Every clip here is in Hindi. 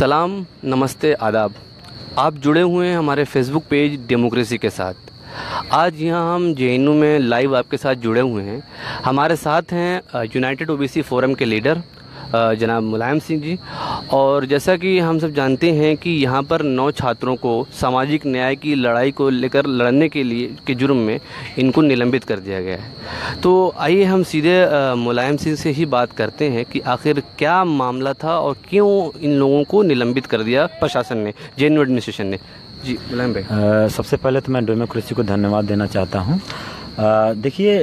सलाम, नमस्ते, आदाब। आप जुड़े हुए हैं हमारे फेसबुक पेज डेमोक्रेसी के साथ। आज यहाँ हम जे में लाइव आपके साथ जुड़े हुए हैं। हमारे साथ हैं यूनाइटेड ओबीसी फोरम के लीडर जनाब मुलायम सिंह जी। और जैसा कि हम सब जानते हैं कि यहाँ पर नौ छात्रों को सामाजिक न्याय की लड़ाई को लेकर लड़ने के लिए, के जुर्म में इनको निलंबित कर दिया गया है। तो आइए हम सीधे मुलायम सिंह से ही बात करते हैं कि आखिर क्या मामला था और क्यों इन लोगों को निलंबित कर दिया प्रशासन ने जे एडमिनिस्ट्रेशन ने? जी, मुलायम भाई। सबसे पहले तो मैं डेमोक्रेसी को धन्यवाद देना चाहता हूँ। देखिए,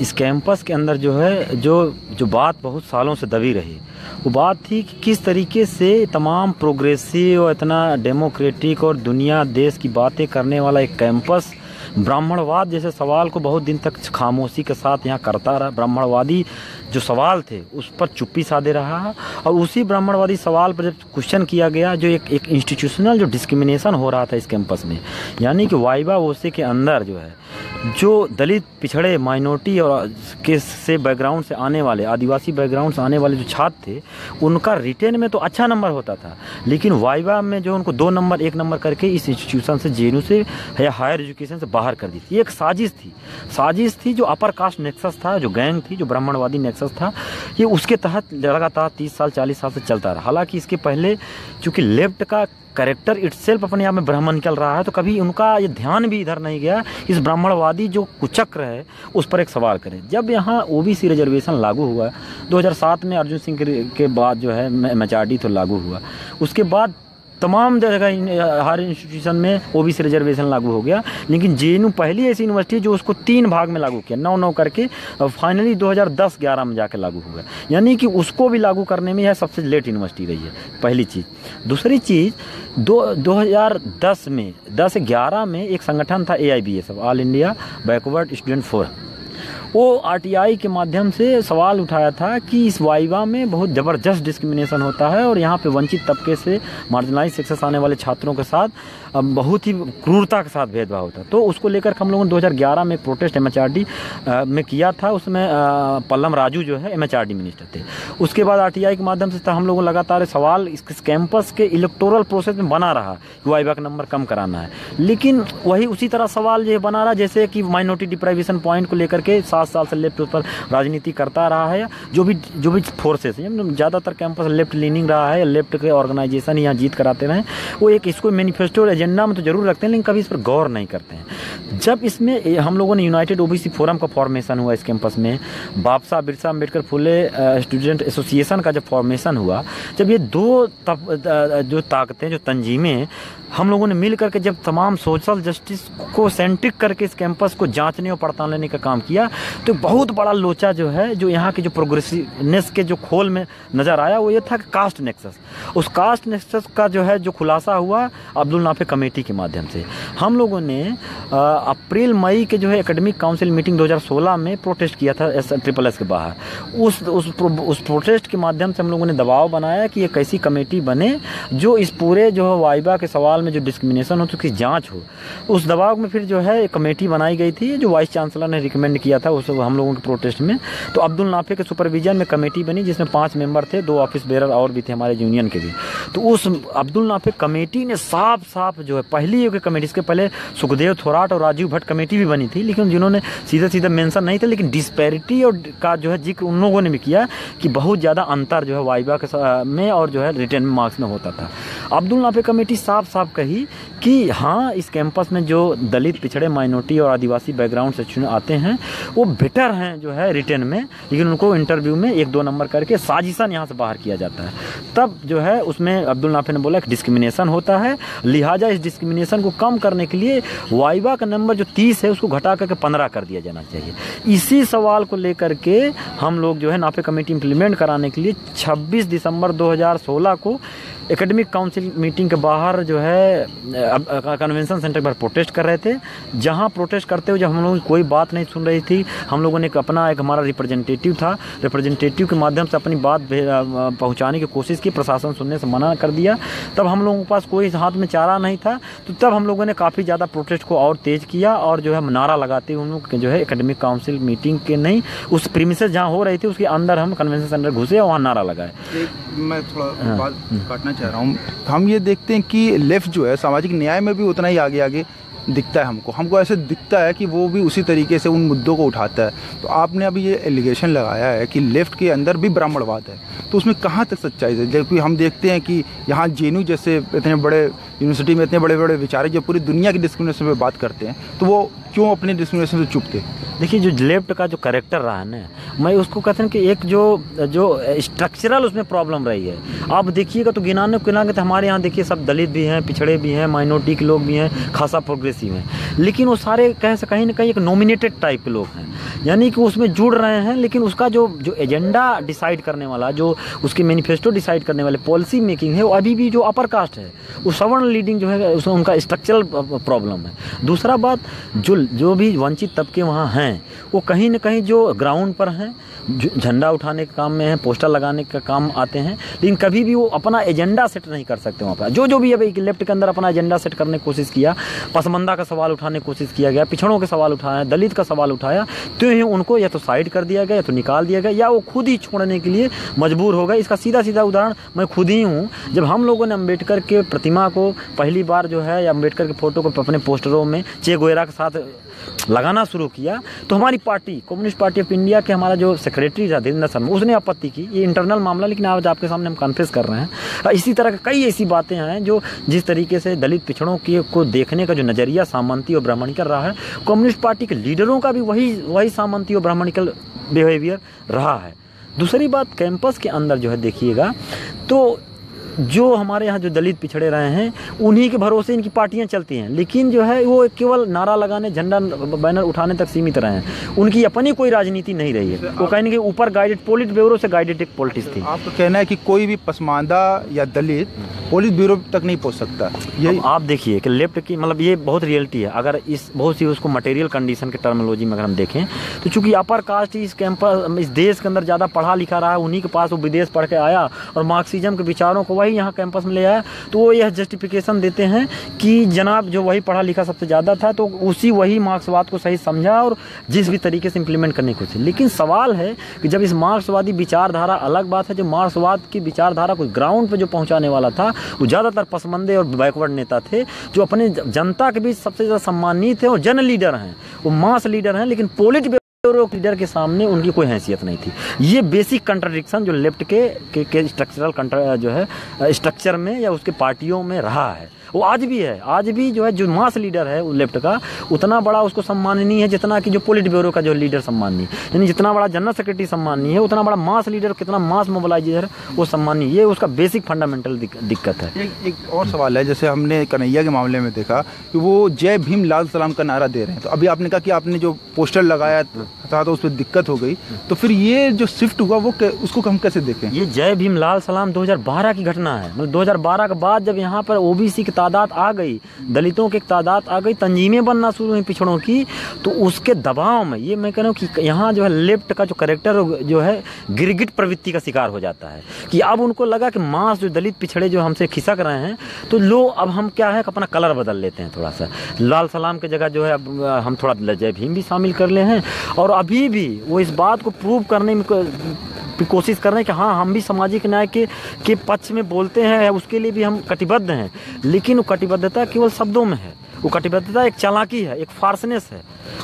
इस कैंपस के अंदर जो है, जो जो बात बहुत सालों से दबी रही, वो बात थी कि किस तरीके से तमाम प्रोग्रेसिव और इतना डेमोक्रेटिक और दुनिया, देश की बातें करने वाला एक कैंपस, ब्राह्मणवाद जैसे सवाल को बहुत दिन तक खामोशी के साथ यहाँ करता रहा। ब्राह्मणवादी जो सवाल थे, उस पर चुप्पी साधे रहा और उसी ब्राह्मणवादी सवाल पर जब क्वेश्चन किया गया, जो एक एक इंस्टीट्यूशनल जो डिस्क्रिमिनेशन हो रहा था इस कैंपस में, यानी कि वाइबा ओसे के अंदर जो है जो दलित, पिछड़े, माइनॉरिटी और के से बैकग्राउंड से आने वाले, आदिवासी बैकग्राउंड से आने वाले जो छात्र थे, उनका रिटेन में तो अच्छा नंबर होता था। लेकिन वाइबा में जो उनको दो नंबर एक नंबर करके इस इंस्टीट्यूशन से जे से या हायर एजुकेशन से बाहर कर दी थी। एक साजिश थी। साजिश थी जो अपर कास्ट नेक्सस था, जो गैंग थी, जो ब्राह्मणवादी नेक्सस था, ये उसके तहत लगातार तीस साल, चालीस साल से चलता रहा। हालाँकि इसके पहले, चूँकि लेफ़्ट का करेक्टर इटसेल्फ अपने आप में ब्राह्मण निकल रहा है तो कभी उनका ये ध्यान भी इधर नहीं गया। इस ब्राह्मणवादी जो कुचक्र है उस पर एक सवाल करें। जब यहाँ ओबीसी रिजर्वेशन लागू हुआ 2007 में अर्जुन सिंह के, के बाद जो है मेजॉरिटी तो लागू हुआ। उसके बाद तमाम जगह हर इंस्टीट्यूशन में ओबीसी रिजर्वेशन लागू हो गया। लेकिन जेएनयू पहली ऐसी यूनिवर्सिटी है जो उसको तीन भाग में लागू किया। नौ नौ करके फाइनली 2010-11 में जाके लागू हुआ यानी कि उसको भी लागू करने में यह सबसे लेट यूनिवर्सिटी रही है, पहली चीज़। दूसरी चीज़, दो 2010 में 10 ग्यारह में एक संगठन था A I B S all India backward student forum वो आरटीआई के माध्यम से सवाल उठाया था कि इस वाइवा में बहुत ज़बरदस्त डिस्क्रिमिनेशन होता है और यहाँ पे वंचित तबके से मार्जिनलाइज सेक्सेस आने वाले छात्रों के साथ बहुत ही क्रूरता के साथ भेदभाव होता है। तो उसको लेकर हम लोगों ने 2011 में एक प्रोटेस्ट एमएचआरडी में किया था। उसमें पल्लम राजू जो है एमएचआरडी मिनिस्टर थे। उसके बाद आरटीआई के माध्यम से हम लोगों लगातार सवाल इस कैंपस के इलेक्टोरल प्रोसेस में बना रहा, कि वाइवा का नंबर कम कराना है। लेकिन वही उसी तरह सवाल जो बना रहा, जैसे कि माइनॉरिटी डिप्राइवेशन पॉइंट को लेकर के सात साल से लेफ़्ट पर राजनीति करता रहा है जो भी जो भी फोर्सेस ज़्यादातर कैंपस लेफ़्ट लीनिंग रहा है लेफ़्ट के ऑर्गेनाइजेशन यहाँ जीत कराते रहे वो एक इसको मैनिफेस्टो एजेंडा में तो ज़रूर रखते हैं लेकिन कभी इस पर गौर नहीं करते हैं। जब इसमें हम लोगों ने यूनाइटेड ओबीसी फोरम का फॉर्मेशन हुआ इस कैंपस में बापसा बिरसा अंबेडकर फुले स्टूडेंट एसोसिएशन का जब फॉर्मेशन हुआ जब ये दो तब, जो ताकतें जो तंजीमें हम लोगों ने मिल करके जब तमाम सोशल जस्टिस को सेंट्रिक करके इस कैंपस को जांचने और पड़तालने का काम किया तो बहुत बड़ा लोचा जो है, जो यहाँ के जो प्रोग्रेसिवनेस के जो खोल में नज़र आया, वो ये था कि कास्ट नेक्सस उस कास्ट नेक्सस का जो है, जो खुलासा हुआ अब्दुल नाफे कमेटी के माध्यम से। हम लोगों ने अप्रैल, मई के जो है एकेडमिक काउंसिल मीटिंग 2016 में प्रोटेस्ट किया था एस ट्रिपल एस के बाहर। उस उस प्रो- उस प्रोटेस्ट के माध्यम से हम लोगों ने दबाव बनाया कि एक ऐसी कमेटी बने, जो इस पूरे जो है वाइबा के सवाल में जो डिस्क्रिमिनेशन हो तो उसकी जाँच हो, उस दबाव में फिर जो है एक कमेटी बनाई गई थी, जो वाइस चांसलर ने रिकमेंड किया था, उस हम लोगों के प्रोटेस्ट में। तो अब्दुल नाफे के सुपरविजन में कमेटी बनी, जिसमें पाँच मेंबर थे, दो ऑफ़िस बेरर और भी थे हमारे यूनियन के भी। तो उस अब्दुल नाफे कमेटी ने साफ़ साफ़ जो है, पहली एक कमेटी, इसके पहले सुखदेव थोराट और राजीव भट्ट कमेटी भी बनी थी, लेकिन जिन्होंने सीधे सीधे मेंशन नहीं था, लेकिन डिस्पैरिटी और का जो है ज़िक्र उन लोगों ने भी किया कि बहुत ज़्यादा अंतर जो है वाइबा के में और जो है रिटर्न मार्क्स में होता था। अब्दुल नाफे कमेटी साफ़ साफ़ कही कि हाँ इस कैंपस में जो दलित, पिछड़े माइनॉरिटी और आदिवासी बैकग्राउंड से चुने आते हैं, वो बेटर हैं जो है रिटर्न में, लेकिन उनको इंटरव्यू में एक दो नंबर करके साजिशन यहाँ से बाहर किया जाता है। तब जो है उसमें अब्दुल नाफे ने बोला कि डिस्क्रिमिनेशन होता है। लिहाजा इस डिस्क्रिमिनेशन को कम करने के लिए वाइवा का नंबर जो तीस है, उसको घटा करके पंद्रह कर दिया जाना चाहिए। इसी सवाल को लेकर के हम लोग जो है नाफे कमेटी इम्प्लीमेंट कराने के लिए 26 दिसंबर 2016 को एकेडमिक काउंसिल मीटिंग के बाहर जो है कन्वेंशन सेंटर पर प्रोटेस्ट कर रहे थे। जहाँ प्रोटेस्ट करते हुए जब हम लोगों की कोई बात नहीं सुन रही थी, हम लोगों ने एक अपना एक हमारा रिप्रेजेंटेटिव था। रिप्रेजेंटेटिव के माध्यम से अपनी बात पहुँचाने की कोशिश की, प्रशासन सुनने से मना कर दिया। तब हम लोगों के पास कोई हाथ में चारा नहीं था तो तब हम लोगों ने काफ़ी ज़्यादा प्रोटेस्ट को और तेज किया और जो है नारा लगाते हुए हम लोग जो है एकेडमिक काउंसिल मीटिंग के नहीं उस प्रीमिस जहाँ हो रही थी उसके अंदर हम कन्वेंशन सेंटर घुसे और वहाँ नारा लगाए। मैं थोड़ा हाँ, बात काटना चाह रहा हूँ। हम ये देखते हैं कि लेफ़्ट जो है सामाजिक न्याय में भी उतना ही आगे आगे दिखता है हमको। हमको ऐसे दिखता है कि वो भी उसी तरीके से उन मुद्दों को उठाता है। तो आपने अभी ये एलिगेशन लगाया है कि लेफ़्ट के अंदर भी ब्राह्मणवाद है। तो उसमें कहाँ तक सच्चाई है? जबकि हम देखते हैं कि यहाँ जे जैसे इतने बड़े यूनिवर्सिटी में इतने बड़े बड़े विचारक जो पूरी दुनिया की डिस्क्रिमिनेशन पर बात करते हैं तो वो क्यों अपने डिस्क्रिमिनेशन से चुप थे? देखिए, जो लेफ़्ट का जो करेक्टर रहा है ना, मैं उसको कहते हैं कि एक जो जो स्ट्रक्चरल उसमें प्रॉब्लम रही है। आप देखिएगा तो गिनाने गिनाने तो हमारे यहाँ देखिए सब दलित भी हैं, पिछड़े भी हैं माइनॉरिटी के लोग भी हैं, खासा प्रोग्रेसिव हैं। लेकिन वो सारे कह से कहीं ना कहीं एक नॉमिनेटेड टाइप के लोग हैं। यानी कि उसमें जुड़ रहे हैं, लेकिन उसका जो जो एजेंडा डिसाइड करने वाला, जो उसके मैनिफेस्टो डिसाइड करने वाले पॉलिसी मेकिंग है, वो अभी भी जो अपर कास्ट है, वो सवर्ण लीडिंग जो है उसमें उनका स्ट्रक्चरल प्रॉब्लम है। दूसरा बात, जो जो भी वंचित तबके वहाँ हैं, वो कहीं ना कहीं जो ग्राउंड पर हैं झंडा उठाने के काम में है पोस्टर लगाने का काम आते हैं, लेकिन कभी भी वो अपना एजेंडा सेट नहीं कर सकते वहाँ पर। जो जो भी अभी लेफ़्ट के अंदर अपना एजेंडा सेट करने की कोशिश किया, पसमंदा का सवाल उठाने की कोशिश किया गया, पिछड़ों के सवाल उठाया, दलित का सवाल उठाया तो ही उनको या तो साइड कर दिया गया, या तो निकाल दिया गया, या वो खुद ही छोड़ने के लिए मजबूर हो गए। इसका सीधा सीधा उदाहरण मैं खुद ही हूँ। जब हम लोगों ने अंबेडकर के प्रतिमा को पहली बार जो है, या अंबेडकर के फ़ोटो को अपने पोस्टरों में चे गोयरा के साथ लगाना शुरू किया तो हमारी party, communist party of India के हमारा जो सेक्रेटरी था धीरेन्द्र शर्मा उसने आपत्ति की। ये इंटरनल मामला, लेकिन आज आपके सामने हम कन्फ्रेस कर रहे हैं। इसी तरह कई ऐसी बातें हैं जो जिस तरीके से दलित पिछड़ों की, को देखने का जो नज़रिया सामंती और ब्राह्मणिकल रहा है, कम्युनिस्ट पार्टी के लीडरों का भी वही वही सामंती और ब्राह्मणिकल बिहेवियर रहा है। दूसरी बात कैंपस के अंदर जो है, देखिएगा तो जो हमारे यहाँ जो दलित पिछड़े रहे हैं उन्हीं के भरोसे इनकी पार्टियाँ चलती हैं। लेकिन जो है वो केवल नारा लगाने झंडा बैनर उठाने तक सीमित रहे हैं। उनकी अपनी कोई राजनीति नहीं रही है। वो कहेंगे ऊपर गाइडेड पोलिट ब्यूरो से गाइडेड एक पॉलिटिक्स थी। आपका कहना है कि कोई भी पसमानदा या दलित पुलिस ब्यूरो तक नहीं पहुँच सकता। ये आप देखिए कि लेफ़्ट की मतलब ये बहुत रियलिटी है। अगर इस बहुत सी उसको मटेरियल कंडीशन के टर्मोलॉजी में अगर हम देखें तो चूँकि अपर कास्ट इस कैंपस इस देश के अंदर ज़्यादा पढ़ा लिखा रहा है उन्हीं के पास वो विदेश पढ़ के आया और मार्क्सिज्म के विचारों को वही यहाँ कैंपस में ले आया। तो वो यह जस्टिफिकेशन देते हैं कि जनाब जो वही पढ़ा लिखा सबसे ज़्यादा था तो उसी वही मार्क्सवाद को सही समझा और जिस भी तरीके से इम्प्लीमेंट करने की कोशिश लेकिन सवाल है कि जब इस मार्क्सवादी विचारधारा अलग बात है, जो मार्क्सवाद की विचारधारा को ग्राउंड पर जो पहुँचाने वाला था, वो ज़्यादातर पसमंदे और बैकवर्ड नेता थे, जो अपने जनता के बीच सबसे ज़्यादा सम्मानित थे और जन लीडर हैं। वो मास लीडर हैं, लेकिन पोलिट लीडर के सामने उनकी कोई हैसियत नहीं थी। ये बेसिक कंट्राडिक्शन जो लेफ़्ट के, के, के स्ट्रक्चरल जो है स्ट्रक्चर में या उसके पार्टियों में रहा है। वो आज भी है आज भी जो है जो मास लीडर है लेफ़्ट का। उतना बड़ा उसको सम्मान नहीं है जितना कि जो पोलिट ब्यूरो का जो लीडर सम्माननीय। यानी जितना बड़ा जनरल सेक्रेटरी सम्माननीय है उतना बड़ा मास लीडर कितना मास मोबिलाइजर वो सम्माननीय। ये उसका बेसिक फंडामेंटल दिक्कत है। एक, एक और सवाल है जैसे हमने कन्हैया के मामले में देखा कि वो जय भीम लाल सलाम का नारा दे रहे हैं। तो अभी आपने कहा कि आपने जो पोस्टर लगाया था तो उस पर दिक्कत हो गई। तो फिर ये जो शिफ्ट हुआ वो उसको हम कैसे देखें? ये जय भीम लाल सलाम 2012 की घटना है। मतलब 2012 के बाद जब यहाँ पर ओबीसी की तादाद आ गई, दलितों की एक तादाद आ गई, तंजीमें बनना शुरू हुई पिछड़ों की तो उसके दबाव में, ये मैं कह रहा हूँ कि यहाँ जो है लेफ़्ट का जो करेक्टर जो है, गिरगिट प्रवृत्ति का शिकार हो जाता है। कि अब उनको लगा कि मांस जो दलित पिछड़े जो हमसे खिसक रहे हैं तो लो, अब हम क्या है, अपना कलर बदल लेते हैं थोड़ा सा। लाल सलाम की जगह जो है, अब, हम थोड़ा जय भीम भी शामिल कर ले हैं, और अभी भी वो इस बात को प्रूव करने में कोशिश कर रहे हैं कि हाँ हम भी सामाजिक न्याय के के पक्ष में बोलते हैं उसके लिए भी हम कटिबद्ध हैं। लेकिन वो कटिबद्धता केवल शब्दों में है। वो कटिबद्धता एक चालाकी है एक फार्सनेस है।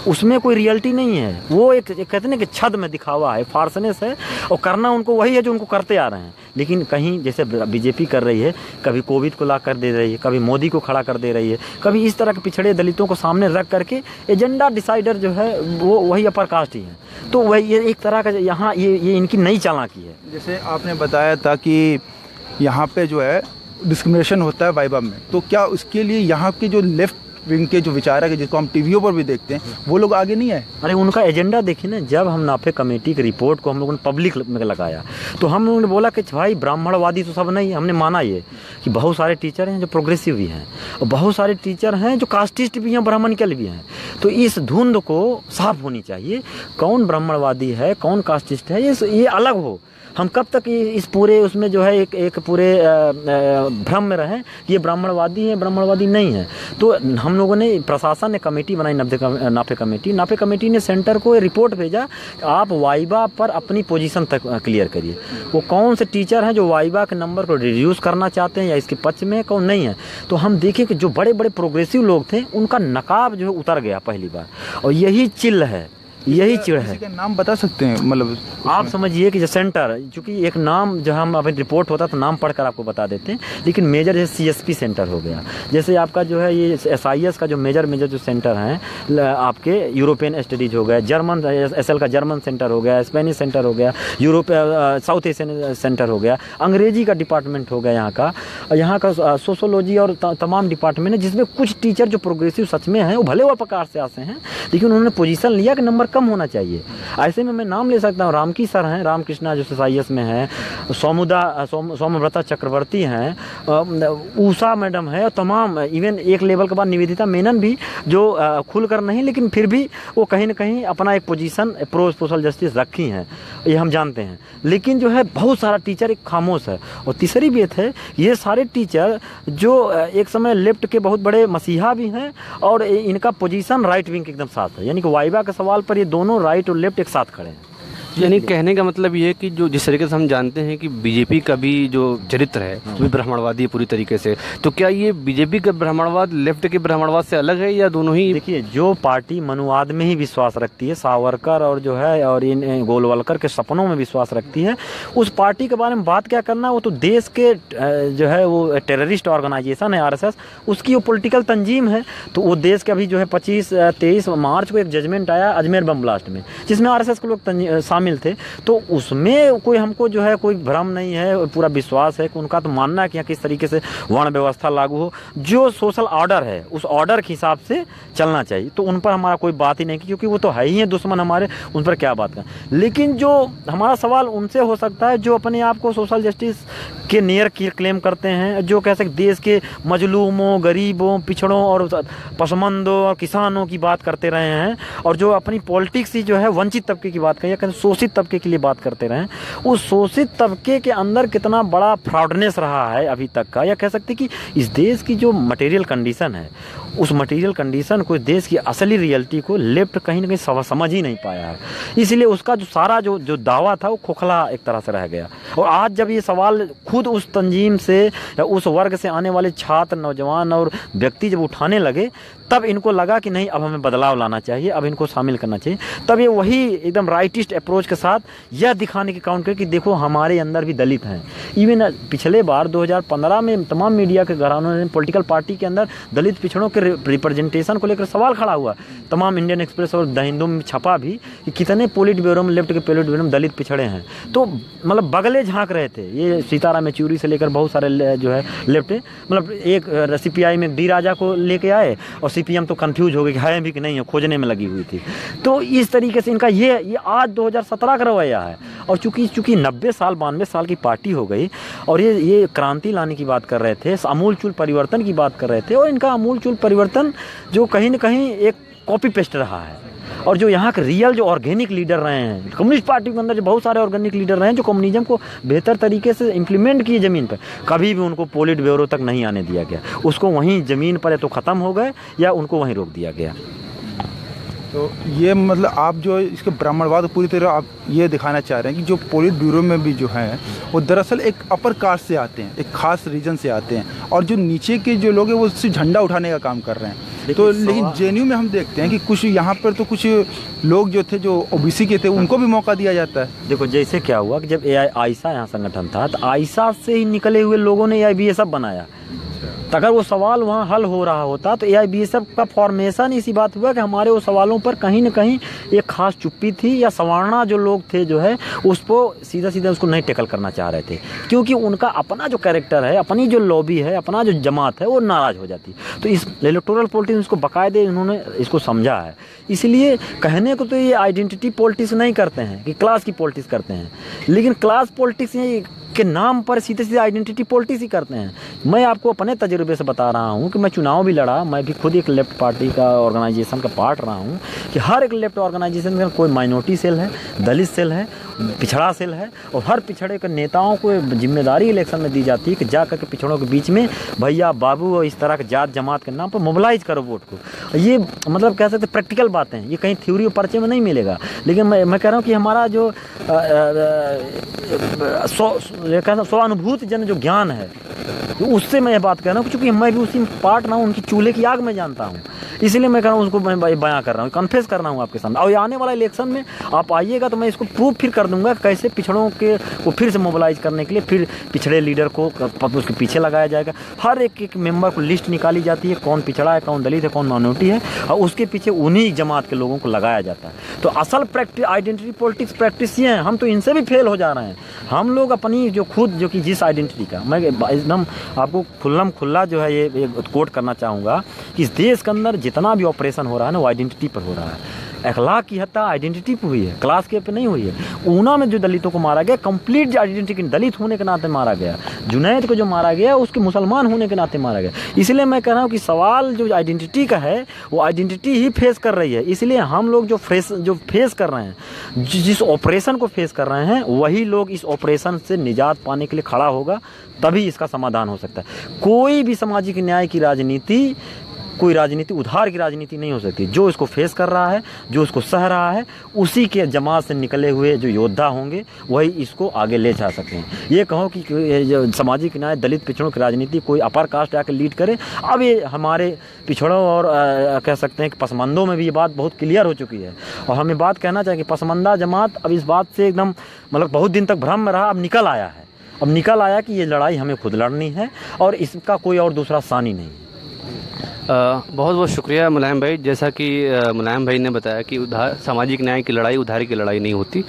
उसमें कोई रियलिटी नहीं है। वो एक, एक कहते हैं कि छद में दिखावा है फार्सनेस है। और करना उनको वही है जो उनको करते आ रहे हैं। लेकिन कहीं जैसे बीजेपी कर रही है, कभी कोविड को ला कर दे रही है, कभी मोदी को खड़ा कर दे रही है, कभी इस तरह के पिछड़े दलितों को सामने रख करके एजेंडा डिसाइडर जो है, वो वही अपर कास्ट ही है। तो वही ये एक तरह का यहाँ ये ये इनकी नई चालाकी है। जैसे आपने बताया था कि यहाँ पे जो है डिस्क्रिमिनेशन होता है वाइबा में तो क्या उसके लिए यहाँ के जो लेफ़्ट विंग के जो विचारक है जिसको हम टीवियों पर भी देखते हैं, वो लोग आगे नहीं आए। अरे, उनका एजेंडा देखिए ना, जब हम नाफे कमेटी की रिपोर्ट को हम लोगों ने पब्लिक में लगाया तो हम लोगों ने बोला कि भाई, ब्राह्मणवादी तो सब नहीं हमने माना ये कि बहुत सारे टीचर हैं जो प्रोग्रेसिव भी हैं, और बहुत सारे टीचर हैं जो कास्टिस्ट भी हैं, ब्राह्मणिकल भी हैं। तो इस धुंध को साफ़ होनी चाहिए, कौन ब्राह्मणवादी है, कौन कास्टिस्ट है, ये ये अलग हो। हम कब तक इस पूरे, उसमें जो है एक एक पूरे भ्रम में रहें कि ये ब्राह्मणवादी है, ब्राह्मणवादी नहीं है। तो हम लोगों ने, प्रशासन ने कमेटी बनाई कम- नाफे कमेटी। नाफे कमेटी ने सेंटर को रिपोर्ट भेजा, आप वाइबा पर अपनी पोजीशन तक क्लियर करिए। वो कौन से टीचर हैं जो वाइबा के नंबर को रिड्यूस करना चाहते हैं या इसके पक्ष में कौन नहीं है? तो हम देखें कि जो बड़े बड़े प्रोग्रेसिव लोग थे, उनका नकाब जो है उतर गया पहली बार। और यही चिल्ल है। यही चिड़ है। का नाम बता सकते हैं मतलब आप समझिए कि जो सेंटर चूँकि एक नाम जो हम अभी रिपोर्ट होता तो नाम पढ़कर आपको बता देते हैं। लेकिन मेजर जैसे सीएसपी सेंटर हो गया। जैसे आपका जो है ये एसआईएस का जो मेजर मेजर जो सेंटर हैं आपके यूरोपियन स्टडीज़ हो गया जर्मन एसएल का जर्मन सेंटर हो गया स्पेनिश सेंटर हो गया यूरोप साउथ एशियन सेंटर हो गया अंग्रेज़ी का डिपार्टमेंट हो गया यहाँ का। यहाँ का सोशोलॉजी और तमाम डिपार्टमेंट है जिसमें कुछ टीचर जो प्रोग्रेसिव सच में हैं वो भले वो प्रकार से आते हैं लेकिन उन्होंने पोजीशन लिया कि नंबर कम होना चाहिए। ऐसे में मैं नाम ले सकता हूँ। रामकी सर हैं रामकृष्णा जो एस में है सौमुदा सोम सोमव्रता चक्रवर्ती हैं उषा मैडम है तमाम इवन एक लेवल के बाद निवेदिता मेनन भी जो अ, खुलकर नहीं लेकिन फिर भी वो कहीं ना कहीं अपना एक पोजीशन प्रो सोशल जस्टिस रखी हैं। ये हम जानते हैं। लेकिन जो है बहुत सारा टीचर एक खामोश है। और तीसरी बात है ये सारे टीचर जो एक समय लेफ़्ट के बहुत बड़े मसीहा भी हैं और इनका पोजीशन राइट विंग के एकदम साथ है। यानी कि वाइबा के सवाल पर ये दोनों राइट और लेफ़्ट एक साथ खड़े हैं। यानी कहने का मतलब ये कि जो जिस तरीके से हम जानते हैं कि बीजेपी का भी जो चरित्र है वो ब्राह्मणवादी है पूरी तरीके से। तो क्या ये बीजेपी का ब्राह्मणवाद लेफ़्ट के ब्राह्मणवाद से अलग है या दोनों ही? देखिए जो पार्टी मनुवाद में ही विश्वास रखती है सावरकर और जो है और इन गोलवलकर के सपनों में विश्वास रखती है उस पार्टी के बारे में बात क्या करना वो तो देश के जो है वो टेररिस्ट ऑर्गेनाइजेशन है आरएसएस उसकी वो पोलिटिकल तंजीम है तो वो देश के अभी जो है पच्चीस तेईस मार्च को एक जजमेंट आया अजमेर बम ब्लास्ट में जिसमें आरएसएस के लोग अ, शामिल थे तो उसमें कोई हमको जो है कोई भ्रम नहीं है, पूरा विश्वास है कि उनका तो मानना है कि यहाँ किस तरीके से वर्ण व्यवस्था लागू हो। जो सोशल ऑर्डर है, उस ऑर्डर के हिसाब से चलना चाहिए। तो उन पर हमारा कोई बात ही नहीं क्योंकि वो तो है ही है दुश्मन हमारे, उन पर क्या बात करें। लेकिन जो हमारा सवाल उनसे हो सकता है, जो अपने आप को सोशल जस्टिस के नियर क्लेम करते हैं, जो कह सकते देश के मजलूमों, गरीबों, पिछड़ों और पसमंदों और किसानों की बात करते रहे हैं, और जो अपनी पॉलिटिक्स ही जो है वंचित तबके की बात करें, या कहें शोषित तबके के लिए बात करते रहे। उस शोषित तबके के अंदर कितना बड़ा फ्रॉडनेस रहा है अभी तक का। या कह सकते कि इस देश की जो मटेरियल कंडीशन है, उस मटेरियल कंडीशन को देश की असली रियलिटी को लेफ़्ट कहीं ना कहीं समझ ही नहीं पाया है। इसलिए उसका जो सारा जो जो दावा था, वो खोखला एक तरह से रह गया। और आज जब ये सवाल खुद उस तंजीम से या उस वर्ग से आने वाले छात्र, नौजवान और व्यक्ति जब उठाने लगे, तब इनको लगा कि नहीं, अब हमें बदलाव लाना चाहिए, अब इनको शामिल करना चाहिए। तब ये वही एकदम राइटिस्ट अप्रोच के साथ यह दिखाने की काउंट करें कि देखो, हमारे अंदर भी दलित हैं। इवन पिछले बार 2015 में तमाम मीडिया के घरानों ने पॉलिटिकल पार्टी के अंदर दलित पिछड़ों के रिप्रेजेंटेशन को लेकर सवाल खड़ा हुआ। तमाम इंडियन एक्सप्रेस और द हिंदू में छपा भी कि कितने पोलिट ब्यूरो में लेफ़्ट के पोलिट ब्यूरो में दलित पिछड़े हैं। तो मतलब बगले झाँक रहे थे। ये सीताराम येचूरी से लेकर बहुत सारे जो है लेफ़्ट मतलब एक सीपीआई में डी राजा को लेके आए और सीपीएम तो कंफ्यूज हो गई कि है भी कि नहीं है खोजने में लगी हुई थी। तो इस तरीके से इनका ये ये आज 2017 का रवैया है। और चूँकि चूँकि नब्बे साल, बानवे साल की पार्टी हो गई, और ये ये क्रांति लाने की बात कर रहे थे आमूल चूल परिवर्तन की बात कर रहे थे, और इनका आमूल चूल परिवर्तन जो कहीं ना कहीं एक कॉपी पेस्ट रहा है। और जो यहाँ के रियल जो ऑर्गेनिक लीडर रहे हैं कम्युनिस्ट पार्टी के अंदर जो बहुत सारे ऑर्गेनिक लीडर रहे हैं, जो कम्युनिज्म को बेहतर तरीके से इम्प्लीमेंट किए ज़मीन पर, कभी भी उनको पोलिट ब्यूरो तक नहीं आने दिया गया। उसको वहीं ज़मीन पर या तो ख़त्म हो गए, या उनको वहीं रोक दिया गया। तो ये मतलब आप जो इसके ब्राह्मणवाद पूरी तरह आप ये दिखाना चाह रहे हैं कि जो पोलिट ब्यूरो में भी जो हैं वो दरअसल एक अपर कास्ट से आते हैं एक खास रीजन से आते हैं और जो नीचे के जो लोग हैं वो सिर्फ़ झंडा उठाने का काम कर रहे हैं। लेकिन तो लेकिन जेएनयू में हम देखते हैं कि कुछ यहाँ पर तो कुछ लोग जो थे जो ओबीसी के थे उनको भी मौका दिया जाता है। देखो जैसे क्या हुआ कि जब ए आयसा यहाँ संगठन था तो आयसा से ही निकले हुए लोगों ने ए आई सब बनाया। तो अगर वो सवाल वहाँ हल हो रहा होता तो ए आई का फॉर्मेशन इसी बात हुआ कि हमारे वो सवालों पर कहीं ना कहीं एक खास चुप्पी थी या सवारना जो लोग थे जो है, उसको सीधा सीधा उसको नहीं टेकल करना चाह रहे थे। क्योंकि उनका अपना जो कैरेक्टर है, अपनी जो लॉबी है, अपना जो जमात है, वो नाराज़ हो जाती। तो इस इलेक्टोरल पॉलिटिक्स इसको बाकायदे इन्होंने इसको समझा है। इसलिए कहने को तो ये आइडेंटिटी पॉलिटिक्स नहीं करते हैं, कि क्लास की पॉलिटिक्स करते हैं। लेकिन क्लास पॉलिटिक्स ये के नाम पर सीधे सीधे आइडेंटिटी पॉलिटिक्स ही करते हैं। मैं आपको अपने तजुर्बे से बता रहा हूँ कि मैं चुनाव भी लड़ा, मैं भी खुद एक लेफ़्ट पार्टी का ऑर्गेनाइजेशन का पार्ट रहा हूँ कि हर एक लेफ़्ट ऑर्गेनाइजेशन में कोई माइनॉरिटी सेल है, दलित सेल है, पिछड़ा सेल है और हर पिछड़े के नेताओं को ज़िम्मेदारी इलेक्शन में दी जाती है कि जा करके पिछड़ों के बीच में भैया, बाबू और इस तरह के जात जमात के नाम पर मोबिलाइज करो वोट को। ये मतलब कह सकते प्रैक्टिकल बातें ये कहीं थ्योरी और पर्चे में नहीं मिलेगा। लेकिन मैं मैं कह रहा हूँ कि हमारा जो स्व स्वानुभूत जन जो ज्ञान है तो उससे मैं ये बात कह रहा हूँ क्योंकि मैं भी उसी पार्ट ना हूँ, उनकी चूल्हे की आग में जानता हूँ। इसलिए मैं कह रहा हूँ, उसको मैं बयां कर रहा हूँ कन्फेस कर रहा हूँ आपके सामने। और आने वाला इलेक्शन में आप आइएगा तो मैं इसको प्रूव फिर कर दूँगा कैसे पिछड़ों के, को फिर से मोबिलाइज करने के लिए फिर पिछड़े लीडर को उसके पीछे लगाया जाएगा। हर एक एक मेंबर को लिस्ट निकाली जाती है, कौन पिछड़ा है, कौन दलित है, कौन माइनॉरिटी है, और उसके पीछे उन्हीं जमात के लोगों को लगाया जाता है। तो असल प्रैक्टिस आइडेंटिटी पॉलिटिक्स प्रैक्टिस ये है, हम तो इनसे भी फेल हो जा रहे हैं। हम लोग अपनी जो खुद, जो कि जिस आइडेंटिटी का, मैं एकदम आपको खुल्लम खुल्ला जो है ये कोट करना चाहूँगा कि इस देश के अंदर जितना भी ऑपरेशन हो रहा है ना, वो आइडेंटिटी पर हो रहा है। अखलाक की हत्या आइडेंटिटी पर हुई है क्लास के पे नहीं हुई है। ऊना में जो दलितों को मारा गया कंप्लीट आइडेंटिटी दलित होने के नाते मारा गया, जुनैद को जो मारा गया, उसके मुसलमान होने के नाते मारा गया। इसलिए मैं कह रहा हूँ कि सवाल जो आइडेंटिटी का है, वो आइडेंटिटी ही फेस कर रही है। इसलिए हम लोग जो फेस जो फेस कर रहे हैं जिस ऑपरेशन को फेस कर रहे हैं, वही लोग इस ऑपरेशन से निजात पाने के लिए खड़ा होगा, तभी इसका समाधान हो सकता है। कोई भी सामाजिक न्याय की राजनीति कोई राजनीति उधार की राजनीति नहीं हो सकती। जो इसको फेस कर रहा है जो इसको सह रहा है उसी के जमात से निकले हुए जो योद्धा होंगे वही इसको आगे ले जा सकते हैं ये कहो कि सामाजिक न्याय दलित पिछड़ों की राजनीति कोई अपर कास्ट आकर लीड करे। अब ये हमारे पिछड़ों और आ, कह सकते हैं कि पसमंदों में भी ये बात बहुत क्लियर हो चुकी है। और हमें बात कहना चाहिए कि पसमंदा जमात अब इस बात से एकदम मतलब बहुत दिन तक भ्रम में रहा अब निकल आया है। अब निकल आया कि ये लड़ाई हमें खुद लड़नी है और इसका कोई और दूसरा सानी नहीं है। बहुत बहुत शुक्रिया मुलायम भाई। जैसा कि मुलायम भाई ने बताया कि उधार, सामाजिक न्याय की लड़ाई उधारी की लड़ाई नहीं होती।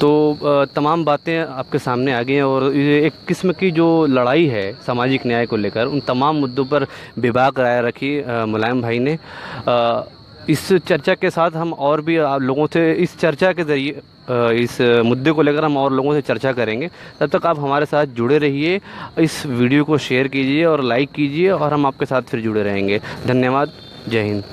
तो तमाम बातें आपके सामने आ गई हैं और एक किस्म की जो लड़ाई है सामाजिक न्याय को लेकर, उन तमाम मुद्दों पर विभाग राय रखी मुलायम भाई ने। इस चर्चा के साथ हम और भी लोगों से, इस चर्चा के ज़रिए इस मुद्दे को लेकर हम और लोगों से चर्चा करेंगे। तब तक आप हमारे साथ जुड़े रहिए, इस वीडियो को शेयर कीजिए और लाइक कीजिए और हम आपके साथ फिर जुड़े रहेंगे। धन्यवाद। जय हिंद।